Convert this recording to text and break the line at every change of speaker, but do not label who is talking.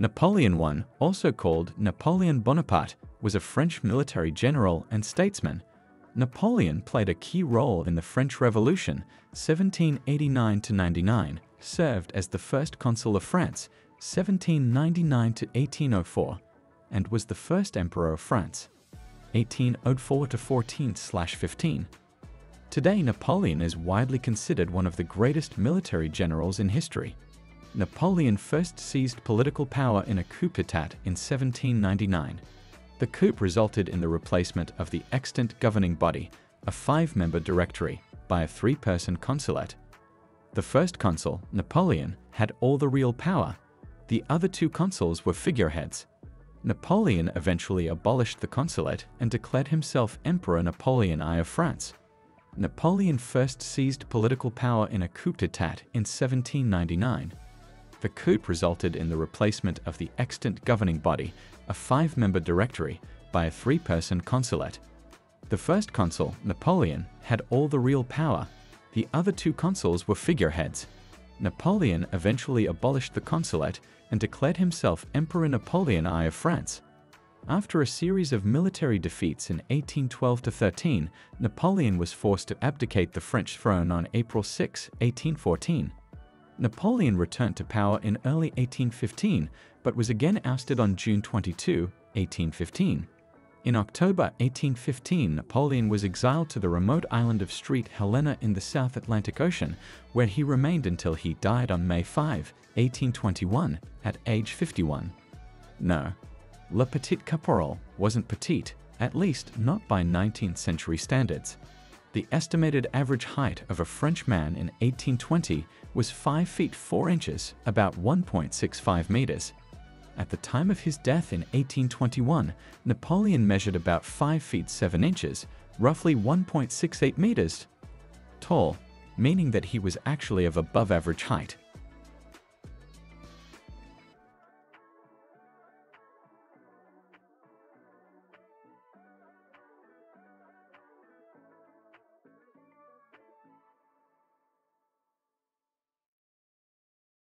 Napoleon I, also called Napoleon Bonaparte, was a French military general and statesman. Napoleon played a key role in the French Revolution 1789-99, served as the first consul of France 1799-1804, and was the first emperor of France 1804-14-15. Today, Napoleon is widely considered one of the greatest military generals in history. Napoleon first seized political power in a coup d'etat in 1799. The coup resulted in the replacement of the extant governing body, a five-member directory, by a three-person consulate. The first consul, Napoleon, had all the real power. The other two consuls were figureheads. Napoleon eventually abolished the consulate and declared himself Emperor Napoleon I of France. Napoleon first seized political power in a coup d'etat in 1799. The coup resulted in the replacement of the extant governing body, a five-member directory, by a three-person consulate. The first consul, Napoleon, had all the real power. The other two consuls were figureheads. Napoleon eventually abolished the consulate and declared himself Emperor Napoleon I of France. After a series of military defeats in 1812-13, Napoleon was forced to abdicate the French throne on April 6, 1814. Napoleon returned to power in early 1815, but was again ousted on June 22, 1815. In October 1815, Napoleon was exiled to the remote island of St. Helena in the South Atlantic Ocean, where he remained until he died on May 5, 1821, at age 51. No, Le Petit Caporal wasn't petite, at least not by 19th century standards. The estimated average height of a French man in 1820 was 5 feet 4 inches, about 1.65 meters. At the time of his death in 1821, Napoleon measured about 5 feet 7 inches, roughly 1.68 meters tall, meaning that he was actually of above average height.